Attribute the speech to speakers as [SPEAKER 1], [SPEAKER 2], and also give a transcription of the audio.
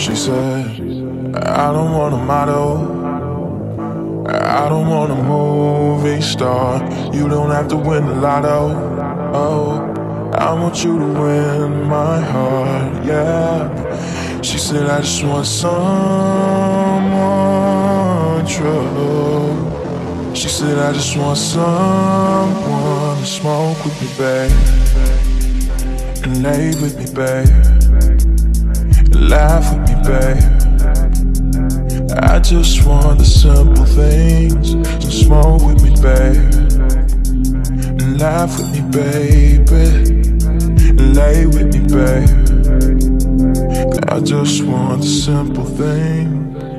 [SPEAKER 1] She said, I don't want a model. I don't want a movie star. You don't have to win the lotto. Oh, I want you to win my heart. Yeah. She said, I just want someone true. She said, I just want someone to smoke with me, babe. And lay with me, babe. And laugh with me, babe. I just want the simple things. So smoke with me, babe. And laugh with me, baby. And lay with me, babe. I just want the simple things.